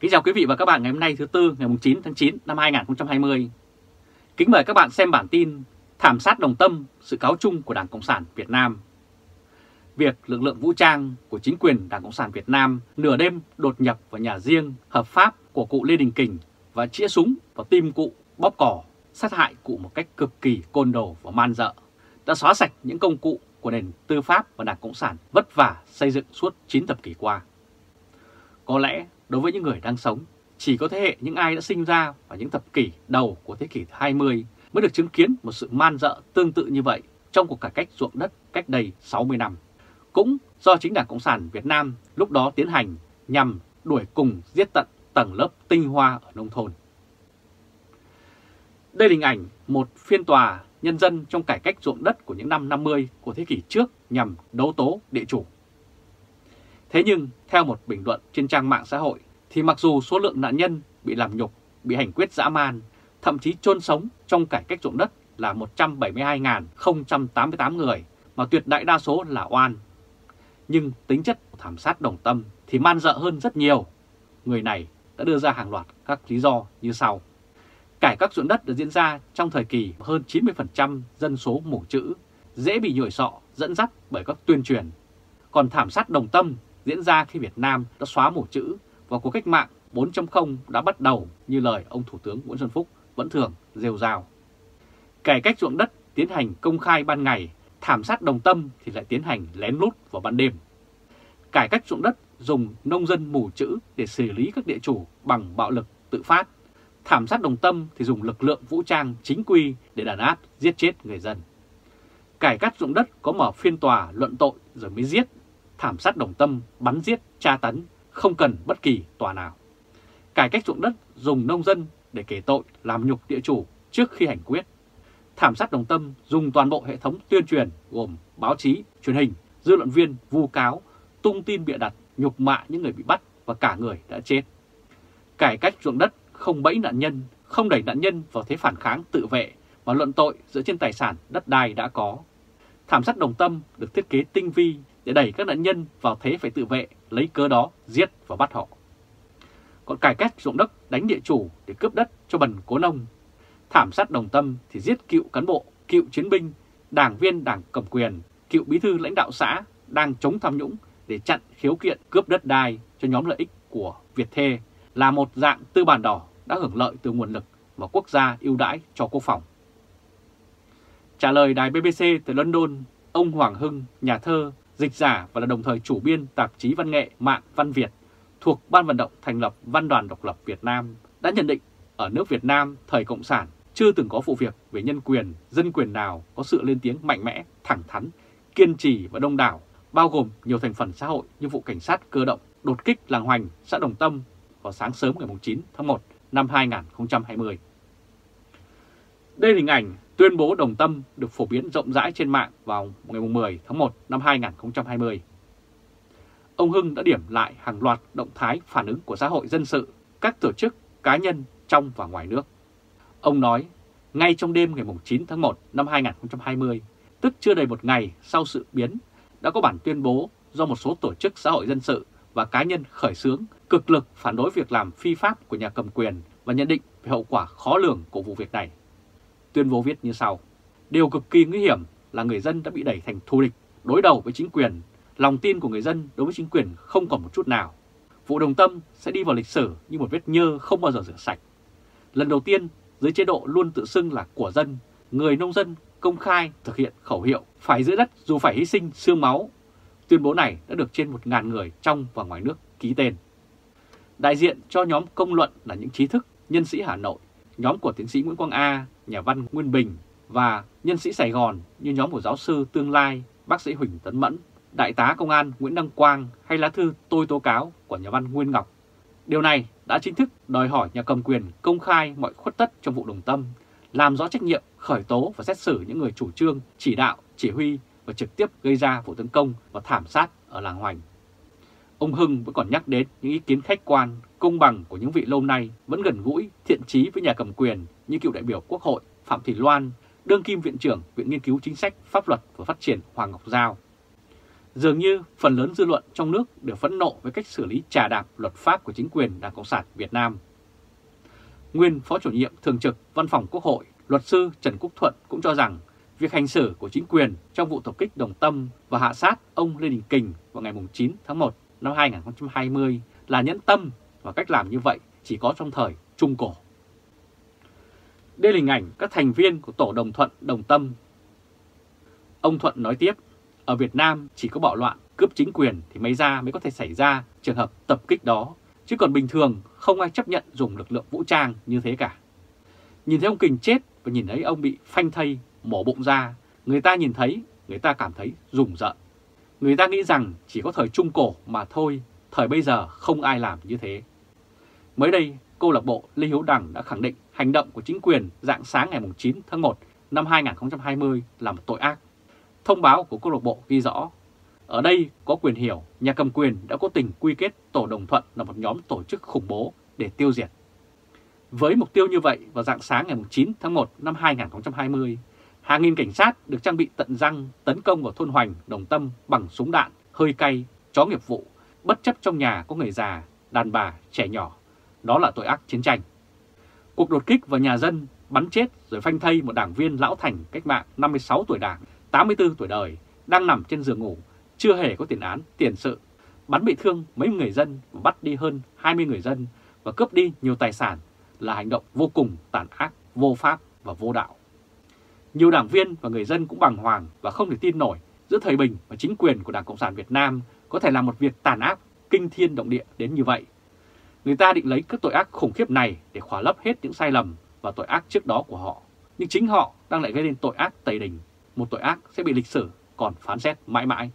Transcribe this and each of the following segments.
Kính chào quý vị và các bạn ngày hôm nay thứ Tư ngày 9 tháng 9 năm 2020. Kính mời các bạn xem bản tin Thảm sát đồng tâm, sự cáo chung của Đảng Cộng sản Việt Nam. Việc lực lượng vũ trang của chính quyền Đảng Cộng sản Việt Nam nửa đêm đột nhập vào nhà riêng hợp pháp của cụ Lê Đình Kình và chĩa súng vào tim cụ bóp cỏ, sát hại cụ một cách cực kỳ côn đồ và man dợ, đã xóa sạch những công cụ của nền tư pháp và Đảng Cộng sản vất vả xây dựng suốt 9 thập kỷ qua. Có lẽ đối với những người đang sống, chỉ có thế hệ những ai đã sinh ra vào những thập kỷ đầu của thế kỷ 20 mới được chứng kiến một sự man dợ tương tự như vậy trong cuộc cải cách ruộng đất cách đây 60 năm. Cũng do chính Đảng Cộng sản Việt Nam lúc đó tiến hành nhằm đuổi cùng giết tận tầng lớp tinh hoa ở nông thôn. Đây là hình ảnh một phiên tòa nhân dân trong cải cách ruộng đất của những năm 50 của thế kỷ trước nhằm đấu tố địa chủ. Thế nhưng, theo một bình luận trên trang mạng xã hội, thì mặc dù số lượng nạn nhân bị làm nhục, bị hành quyết dã man, thậm chí chôn sống trong cải cách ruộng đất là 172.088 người, mà tuyệt đại đa số là oan. Nhưng tính chất thảm sát đồng tâm thì man dợ hơn rất nhiều. Người này đã đưa ra hàng loạt các lý do như sau. Cải cách ruộng đất được diễn ra trong thời kỳ hơn 90% dân số mù chữ, dễ bị nhồi sọ, dẫn dắt bởi các tuyên truyền. Còn thảm sát đồng tâm diễn ra khi Việt Nam đã xóa mù chữ và cuộc cách mạng 4.0 đã bắt đầu như lời ông Thủ tướng Nguyễn Xuân Phúc vẫn thường rêu rao. Cải cách ruộng đất tiến hành công khai ban ngày, thảm sát đồng tâm thì lại tiến hành lén lút vào ban đêm. Cải cách ruộng đất dùng nông dân mù chữ để xử lý các địa chủ bằng bạo lực tự phát. Thảm sát đồng tâm thì dùng lực lượng vũ trang chính quy để đàn áp, giết chết người dân. Cải cách ruộng đất có mở phiên tòa luận tội rồi mới giết thảm sát đồng tâm, bắn giết, tra tấn, không cần bất kỳ tòa nào. Cải cách ruộng đất dùng nông dân để kể tội làm nhục địa chủ trước khi hành quyết. Thảm sát đồng tâm dùng toàn bộ hệ thống tuyên truyền gồm báo chí, truyền hình, dư luận viên, vu cáo, tung tin bịa đặt, nhục mạ những người bị bắt và cả người đã chết. Cải cách ruộng đất không bẫy nạn nhân, không đẩy nạn nhân vào thế phản kháng tự vệ mà luận tội dựa trên tài sản đất đai đã có. Thảm sát đồng tâm được thiết kế tinh vi để đẩy các nạn nhân vào thế phải tự vệ, lấy cớ đó giết và bắt họ. Còn cải cách ruộng đất đánh địa chủ để cướp đất cho bần cố nông. Thảm sát đồng tâm thì giết cựu cán bộ, cựu chiến binh, đảng viên đảng cầm quyền, cựu bí thư lãnh đạo xã đang chống tham nhũng để chặn khiếu kiện cướp đất đai cho nhóm lợi ích của Việt Thê là một dạng tư bản đỏ đã hưởng lợi từ nguồn lực mà quốc gia ưu đãi cho quốc phòng. Trả lời đài BBC từ London, ông Hoàng Hưng, nhà thơ, dịch giả và là đồng thời chủ biên tạp chí văn nghệ Mạng Văn Việt thuộc Ban vận động thành lập Văn đoàn Độc lập Việt Nam đã nhận định ở nước Việt Nam thời Cộng sản chưa từng có vụ việc về nhân quyền, dân quyền nào có sự lên tiếng mạnh mẽ, thẳng thắn, kiên trì và đông đảo, bao gồm nhiều thành phần xã hội như vụ cảnh sát cơ động đột kích làng Hoành, xã Đồng Tâm vào sáng sớm ngày 9 tháng 1 năm 2020. Đây là hình ảnh tuyên bố đồng tâm được phổ biến rộng rãi trên mạng vào ngày 10 tháng 1 năm 2020. Ông Hưng đã điểm lại hàng loạt động thái phản ứng của xã hội dân sự, các tổ chức, cá nhân trong và ngoài nước. Ông nói, ngay trong đêm ngày 9 tháng 1 năm 2020, tức chưa đầy một ngày sau sự biến, đã có bản tuyên bố do một số tổ chức xã hội dân sự và cá nhân khởi xướng cực lực phản đối việc làm phi pháp của nhà cầm quyền và nhận định về hậu quả khó lường của vụ việc này. Tuyên bố viết như sau. Điều cực kỳ nguy hiểm là người dân đã bị đẩy thành thù địch, đối đầu với chính quyền. Lòng tin của người dân đối với chính quyền không còn một chút nào. Vụ đồng tâm sẽ đi vào lịch sử như một vết nhơ không bao giờ rửa sạch. Lần đầu tiên, dưới chế độ luôn tự xưng là của dân, người nông dân công khai thực hiện khẩu hiệu phải giữ đất dù phải hy sinh xương máu. Tuyên bố này đã được trên 1.000 người trong và ngoài nước ký tên. Đại diện cho nhóm công luận là những trí thức, nhân sĩ Hà Nội, nhóm của tiến sĩ Nguyễn Quang A, nhà văn Nguyên Bình và nhân sĩ Sài Gòn như nhóm của giáo sư Tương Lai, bác sĩ Huỳnh Tấn Mẫn, đại tá công an Nguyễn Đăng Quang hay lá thư tôi tố cáo của nhà văn Nguyên Ngọc. Điều này đã chính thức đòi hỏi nhà cầm quyền công khai mọi khuất tất trong vụ đồng tâm, làm rõ trách nhiệm, khởi tố và xét xử những người chủ trương, chỉ đạo, chỉ huy và trực tiếp gây ra vụ tấn công và thảm sát ở làng Hoành. Ông Hưng vẫn còn nhắc đến những ý kiến khách quan, công bằng của những vị lâu nay vẫn gần gũi, thiện trí với nhà cầm quyền như cựu đại biểu Quốc hội Phạm Thị Loan, đương kim viện trưởng Viện Nghiên cứu Chính sách, Pháp luật và Phát triển Hoàng Ngọc Giao. Dường như phần lớn dư luận trong nước đều phẫn nộ với cách xử lý trà đạp luật pháp của chính quyền Đảng Cộng sản Việt Nam. Nguyên Phó chủ nhiệm Thường trực Văn phòng Quốc hội, luật sư Trần Quốc Thuận cũng cho rằng việc hành xử của chính quyền trong vụ tập kích Đồng Tâm và hạ sát ông Lê Đình Kình vào ngày 9 tháng 1 năm 2020 là nhẫn tâm và cách làm như vậy chỉ có trong thời Trung Cổ. Đây là hình ảnh các thành viên của Tổ Đồng Thuận Đồng Tâm. Ông Thuận nói tiếp, ở Việt Nam chỉ có bạo loạn, cướp chính quyền thì mới ra mới có thể xảy ra trường hợp tập kích đó, chứ còn bình thường không ai chấp nhận dùng lực lượng vũ trang như thế cả. Nhìn thấy ông Kình chết và nhìn thấy ông bị phanh thây, mổ bụng ra, người ta nhìn thấy, người ta cảm thấy rùng rợn. Người ta nghĩ rằng chỉ có thời Trung Cổ mà thôi, thời bây giờ không ai làm như thế. Mới đây, câu lạc bộ Lê Hiếu Đằng đã khẳng định hành động của chính quyền dạng sáng ngày 9 tháng 1 năm 2020 là một tội ác. Thông báo của câu lạc bộ ghi rõ, ở đây có quyền hiểu nhà cầm quyền đã có tình quy kết Tổ Đồng Thuận là một nhóm tổ chức khủng bố để tiêu diệt. Với mục tiêu như vậy, vào dạng sáng ngày 9 tháng 1 năm 2020, hàng nghìn cảnh sát được trang bị tận răng tấn công vào thôn Hoành, Đồng Tâm bằng súng đạn, hơi cay, chó nghiệp vụ, bất chấp trong nhà có người già, đàn bà, trẻ nhỏ. Đó là tội ác chiến tranh. Cuộc đột kích vào nhà dân, bắn chết rồi phanh thây một đảng viên lão thành cách mạng 56 tuổi đảng, 84 tuổi đời, đang nằm trên giường ngủ, chưa hề có tiền án, tiền sự, bắn bị thương mấy người dân và bắt đi hơn 20 người dân và cướp đi nhiều tài sản là hành động vô cùng tàn ác, vô pháp và vô đạo. Nhiều đảng viên và người dân cũng bàng hoàng và không thể tin nổi giữa thời bình và chính quyền của Đảng Cộng sản Việt Nam có thể làm một việc tàn ác, kinh thiên động địa đến như vậy. Người ta định lấy các tội ác khủng khiếp này để khỏa lấp hết những sai lầm và tội ác trước đó của họ. Nhưng chính họ đang lại gây nên tội ác tày đình, một tội ác sẽ bị lịch sử còn phán xét mãi mãi.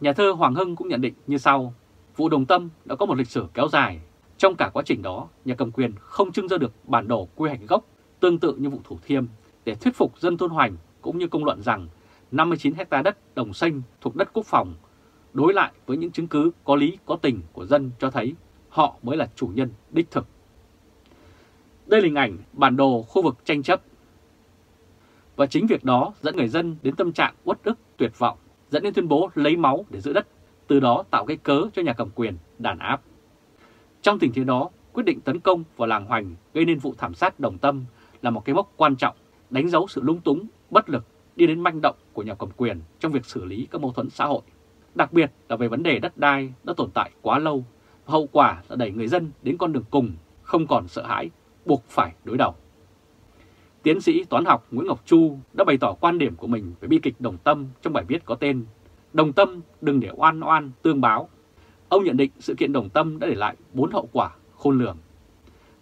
Nhà thơ Hoàng Hưng cũng nhận định như sau, vụ Đồng Tâm đã có một lịch sử kéo dài. Trong cả quá trình đó, nhà cầm quyền không trưng ra được bản đồ quy hoạch gốc tương tự như vụ Thủ Thiêm để thuyết phục dân thôn Hoành cũng như công luận rằng 59 hecta đất đồng xanh thuộc đất quốc phòng đối lại với những chứng cứ có lý có tình của dân cho thấy họ mới là chủ nhân đích thực. Đây là hình ảnh bản đồ khu vực tranh chấp. Và chính việc đó dẫn người dân đến tâm trạng uất ức tuyệt vọng, dẫn đến tuyên bố lấy máu để giữ đất, từ đó tạo cái cớ cho nhà cầm quyền đàn áp. Trong tình thế đó, quyết định tấn công vào làng Hoành gây nên vụ thảm sát đồng tâm là một cái mốc quan trọng đánh dấu sự lung túng, bất lực đi đến manh động của nhà cầm quyền trong việc xử lý các mâu thuẫn xã hội. Đặc biệt là về vấn đề đất đai đã tồn tại quá lâu, hậu quả là đẩy người dân đến con đường cùng, không còn sợ hãi, buộc phải đối đầu. Tiến sĩ toán học Nguyễn Ngọc Chu đã bày tỏ quan điểm của mình về bi kịch Đồng Tâm trong bài viết có tên Đồng Tâm đừng để oan oan tương báo. Ông nhận định sự kiện Đồng Tâm đã để lại bốn hậu quả khôn lường.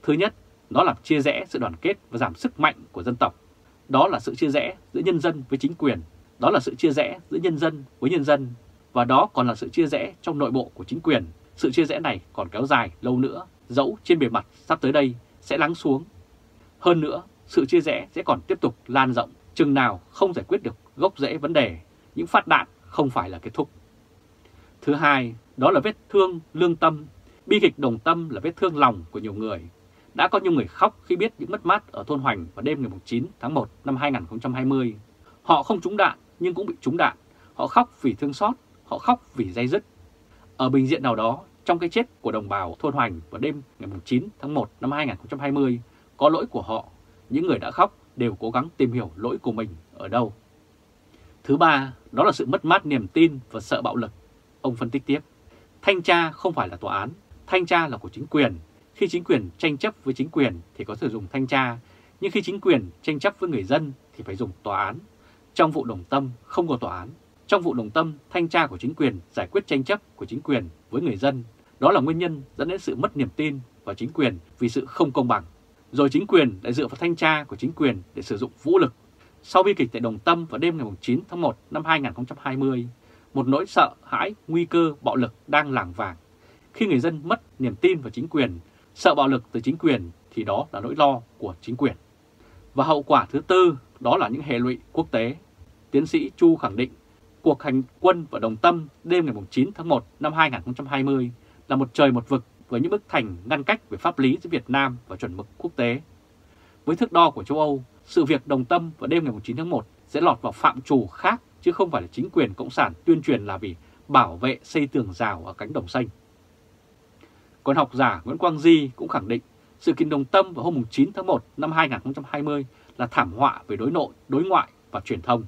Thứ nhất, nó làm chia rẽ sự đoàn kết và giảm sức mạnh của dân tộc. Đó là sự chia rẽ giữa nhân dân với chính quyền, đó là sự chia rẽ giữa nhân dân với nhân dân, và đó còn là sự chia rẽ trong nội bộ của chính quyền. Sự chia rẽ này còn kéo dài lâu nữa, dẫu trên bề mặt sắp tới đây sẽ lắng xuống. Hơn nữa, sự chia rẽ sẽ còn tiếp tục lan rộng, chừng nào không giải quyết được gốc rễ vấn đề, những phát đạn không phải là kết thúc. Thứ hai, đó là vết thương lương tâm. Bi kịch đồng tâm là vết thương lòng của nhiều người, đã có nhiều người khóc khi biết những mất mát ở thôn Hoành vào đêm ngày 9 tháng 1 năm 2020. Họ không trúng đạn nhưng cũng bị trúng đạn. Họ khóc vì thương xót, họ khóc vì dây dứt. Ở bình diện nào đó, trong cái chết của đồng bào thôn Hoành vào đêm ngày 9 tháng 1 năm 2020, có lỗi của họ. Những người đã khóc đều cố gắng tìm hiểu lỗi của mình ở đâu. Thứ ba, đó là sự mất mát niềm tin và sợ bạo lực. Ông phân tích tiếp, thanh tra không phải là tòa án, thanh tra là của chính quyền, khi chính quyền tranh chấp với chính quyền thì có thể dùng thanh tra, nhưng khi chính quyền tranh chấp với người dân thì phải dùng tòa án. Trong vụ đồng tâm không có tòa án. Trong vụ đồng tâm, thanh tra của chính quyền giải quyết tranh chấp của chính quyền với người dân. Đó là nguyên nhân dẫn đến sự mất niềm tin vào chính quyền vì sự không công bằng. Rồi chính quyền lại dựa vào thanh tra của chính quyền để sử dụng vũ lực. Sau bi kịch tại Đồng Tâm vào đêm ngày 9 tháng 1 năm 2020, một nỗi sợ hãi, nguy cơ bạo lực đang làng vàng. Khi người dân mất niềm tin vào chính quyền Sợ bạo lực từ chính quyền thì đó là nỗi lo của chính quyền. Và hậu quả thứ tư đó là những hệ lụy quốc tế. Tiến sĩ Chu khẳng định cuộc hành quân và Đồng Tâm đêm ngày 9 tháng 1 năm 2020 là một trời một vực với những bức thành ngăn cách về pháp lý giữa Việt Nam và chuẩn mực quốc tế. Với thước đo của châu Âu, sự việc Đồng Tâm vào đêm ngày 9 tháng 1 sẽ lọt vào phạm trù khác chứ không phải là chính quyền Cộng sản tuyên truyền là vì bảo vệ xây tường rào ở cánh đồng xanh. Còn học giả Nguyễn Quang Di cũng khẳng định sự kiện đồng tâm vào hôm 9 tháng 1 năm 2020 là thảm họa về đối nội, đối ngoại và truyền thông.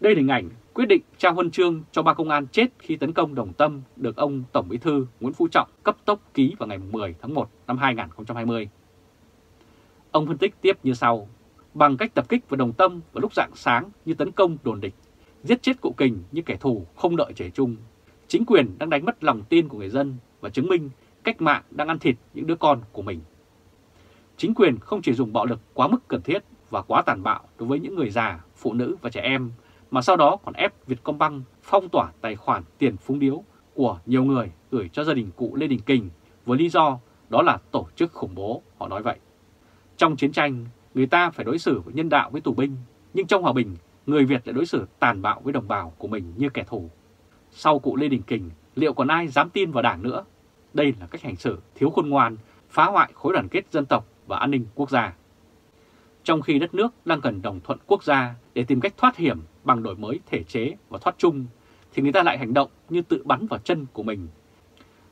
Đây là hình ảnh quyết định trao huân chương cho ba công an chết khi tấn công đồng tâm được ông Tổng Bí thư Nguyễn Phú Trọng cấp tốc ký vào ngày 10 tháng 1 năm 2020. Ông phân tích tiếp như sau, bằng cách tập kích vào đồng tâm vào lúc dạng sáng như tấn công đồn địch, giết chết cụ kình như kẻ thù không đợi trẻ chung. Chính quyền đang đánh mất lòng tin của người dân và chứng minh cách mạng đang ăn thịt những đứa con của mình. Chính quyền không chỉ dùng bạo lực quá mức cần thiết và quá tàn bạo đối với những người già, phụ nữ và trẻ em, mà sau đó còn ép Vietcombank phong tỏa tài khoản tiền phúng điếu của nhiều người gửi cho gia đình cụ Lê Đình Kình với lý do đó là tổ chức khủng bố, họ nói vậy. Trong chiến tranh, người ta phải đối xử với nhân đạo với tù binh, nhưng trong hòa bình, người Việt lại đối xử tàn bạo với đồng bào của mình như kẻ thù. Sau cụ Lê Đình Kình, liệu còn ai dám tin vào đảng nữa? Đây là cách hành xử thiếu khôn ngoan, phá hoại khối đoàn kết dân tộc và an ninh quốc gia. Trong khi đất nước đang cần đồng thuận quốc gia để tìm cách thoát hiểm bằng đổi mới thể chế và thoát chung, thì người ta lại hành động như tự bắn vào chân của mình.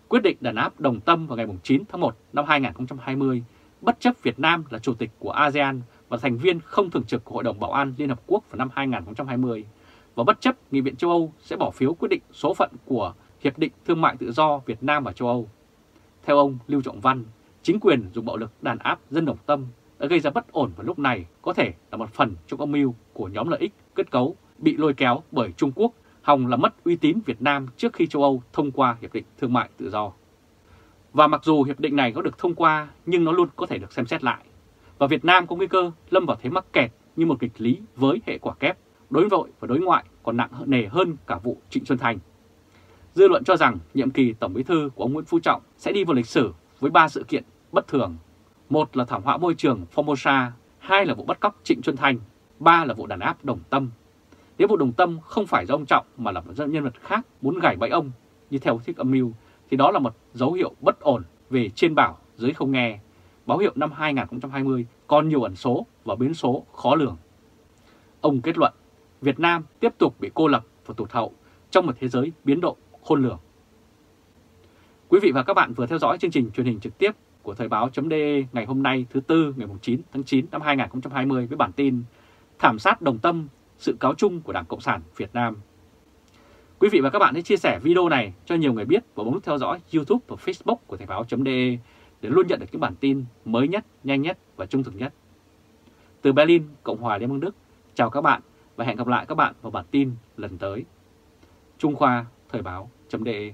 Quyết định đàn áp đồng tâm vào ngày 9 tháng 1 năm 2020, bất chấp Việt Nam là chủ tịch của ASEAN và thành viên không thường trực của Hội đồng Bảo an Liên Hợp Quốc vào năm 2020, và bất chấp Nghị viện châu Âu sẽ bỏ phiếu quyết định số phận của Hiệp định Thương mại Tự do Việt Nam và châu Âu. Theo ông Lưu Trọng Văn, chính quyền dùng bạo lực đàn áp dân đồng tâm đã gây ra bất ổn vào lúc này có thể là một phần trong âm mưu của nhóm lợi ích kết cấu bị lôi kéo bởi Trung Quốc hòng làm mất uy tín Việt Nam trước khi châu Âu thông qua Hiệp định Thương mại Tự do. Và mặc dù hiệp định này có được thông qua nhưng nó luôn có thể được xem xét lại. Và Việt Nam có nguy cơ lâm vào thế mắc kẹt như một kịch lý với hệ quả kép, đối nội và đối ngoại còn nặng nề hơn cả vụ Trịnh Xuân Thành. Dư luận cho rằng nhiệm kỳ Tổng Bí thư của ông Nguyễn Phú Trọng sẽ đi vào lịch sử với ba sự kiện bất thường. Một là thảm họa môi trường Formosa, hai là vụ bắt cóc Trịnh Xuân Thành, ba là vụ đàn áp Đồng Tâm. Nếu vụ Đồng Tâm không phải do ông Trọng mà là một nhân vật khác muốn gảy bẫy ông như theo thuyết âm mưu thì đó là một dấu hiệu bất ổn về trên bảo dưới không nghe. Báo hiệu năm 2020 còn nhiều ẩn số và biến số khó lường. Ông kết luận Việt Nam tiếp tục bị cô lập và tụt hậu trong một thế giới biến động khôn lường. Quý vị và các bạn vừa theo dõi chương trình truyền hình trực tiếp của Thời báo.de ngày hôm nay thứ Tư ngày 9 tháng 9 năm 2020 với bản tin Thảm sát đồng tâm, sự cáo chung của Đảng Cộng sản Việt Nam. Quý vị và các bạn hãy chia sẻ video này cho nhiều người biết và bấm nút theo dõi YouTube và Facebook của Thời báo.de để luôn nhận được những bản tin mới nhất, nhanh nhất và trung thực nhất. Từ Berlin, Cộng hòa Liên bang Đức, chào các bạn và hẹn gặp lại các bạn vào bản tin lần tới. Trung Khoa Thời báo.de